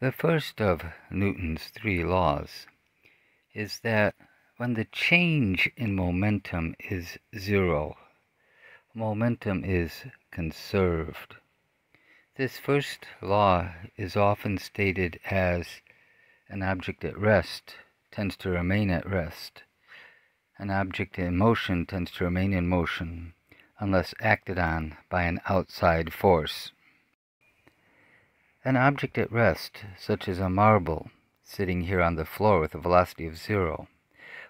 The first of Newton's three laws is that when the change in momentum is zero, momentum is conserved. This first law is often stated as an object at rest tends to remain at rest. An object in motion tends to remain in motion unless acted on by an outside force. An object at rest, such as a marble sitting here on the floor with a velocity of zero,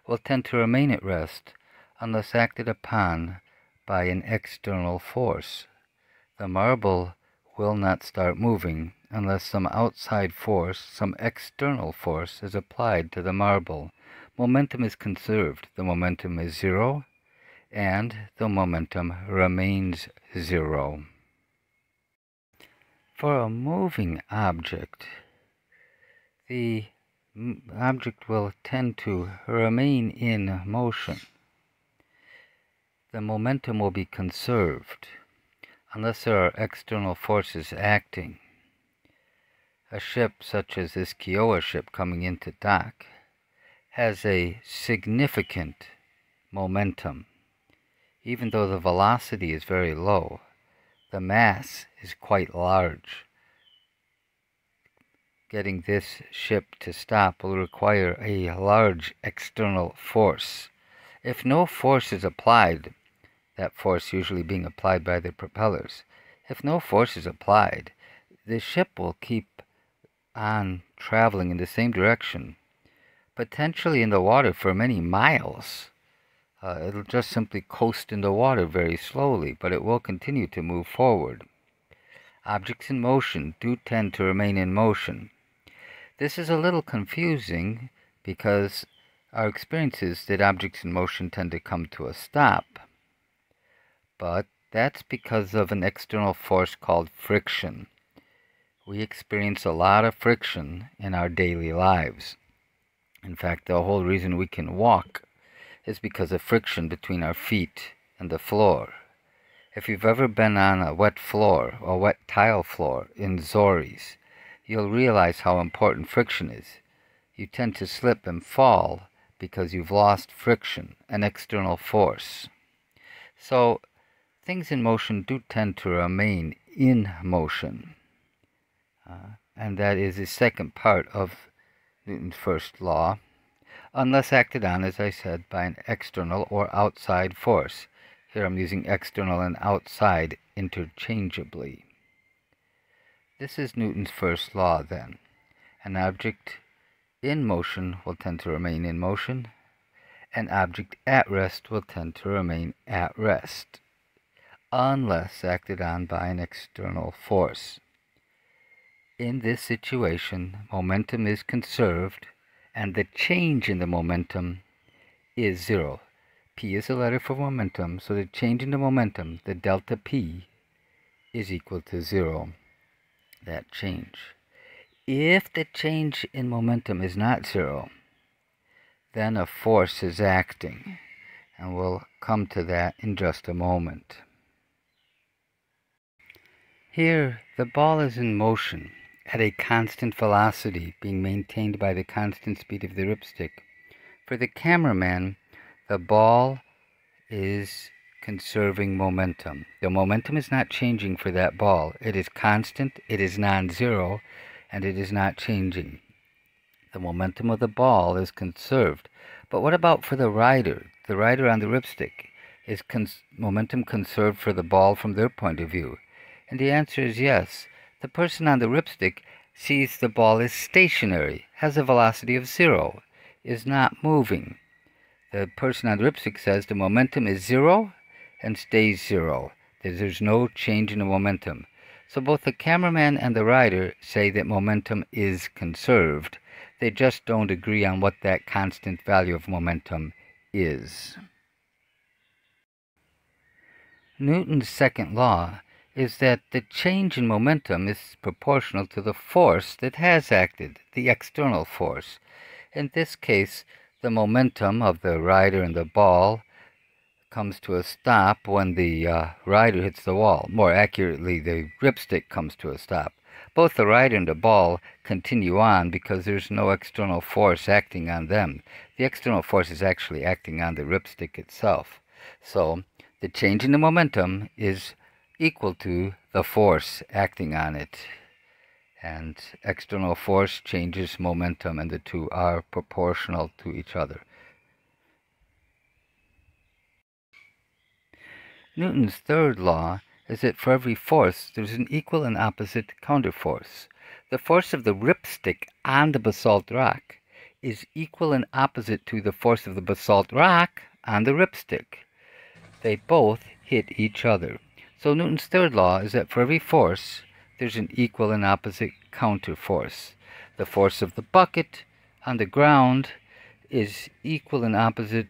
will tend to remain at rest unless acted upon by an external force. The marble will not start moving unless some outside force, some external force, is applied to the marble. Momentum is conserved. The momentum is zero, and the momentum remains zero. For a moving object, the object will tend to remain in motion. The momentum will be conserved unless there are external forces acting. A ship such as this Kiowa ship coming into dock has a significant momentum. Even though the velocity is very low, the mass is quite large. Getting this ship to stop will require a large external force. If no force is applied, that force usually being applied by the propellers, if no force is applied, the ship will keep on traveling in the same direction, potentially in the water for many miles. Uh, it'll just simply coast in the water very slowly, but it will continue to move forward. Objects in motion do tend to remain in motion. This is a little confusing because our experience is that objects in motion tend to come to a stop. But that's because of an external force called friction. We experience a lot of friction in our daily lives. In fact, the whole reason we can walk is because of friction between our feet and the floor. If you've ever been on a wet floor or wet tile floor in Zoris, you'll realize how important friction is. You tend to slip and fall because you've lost friction, an external force. So, things in motion do tend to remain in motion. Uh, and that is the second part of Newton's first law unless acted on, as I said, by an external or outside force. Here I'm using external and outside interchangeably. This is Newton's first law, then. An object in motion will tend to remain in motion. An object at rest will tend to remain at rest, unless acted on by an external force. In this situation, momentum is conserved and the change in the momentum is zero. P is a letter for momentum, so the change in the momentum, the delta P, is equal to zero. That change. If the change in momentum is not zero, then a force is acting, and we'll come to that in just a moment. Here, the ball is in motion at a constant velocity being maintained by the constant speed of the ripstick. For the cameraman, the ball is conserving momentum. The momentum is not changing for that ball. It is constant, it is non-zero, and it is not changing. The momentum of the ball is conserved. But what about for the rider? The rider on the ripstick. Is cons momentum conserved for the ball from their point of view? And the answer is yes. The person on the ripstick sees the ball is stationary, has a velocity of zero, is not moving. The person on the ripstick says the momentum is zero and stays zero. There's no change in the momentum. So both the cameraman and the rider say that momentum is conserved. They just don't agree on what that constant value of momentum is. Newton's second law is that the change in momentum is proportional to the force that has acted, the external force. In this case, the momentum of the rider and the ball comes to a stop when the uh, rider hits the wall. More accurately, the ripstick comes to a stop. Both the rider and the ball continue on because there's no external force acting on them. The external force is actually acting on the ripstick itself. So the change in the momentum is equal to the force acting on it. And external force changes momentum, and the two are proportional to each other. Newton's third law is that for every force, there's an equal and opposite counterforce. The force of the ripstick on the basalt rock is equal and opposite to the force of the basalt rock on the ripstick. They both hit each other. So Newton's third law is that for every force, there's an equal and opposite counterforce. The force of the bucket on the ground is equal and opposite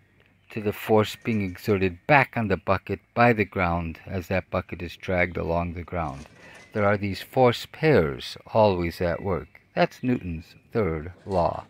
to the force being exerted back on the bucket by the ground as that bucket is dragged along the ground. There are these force pairs always at work. That's Newton's third law.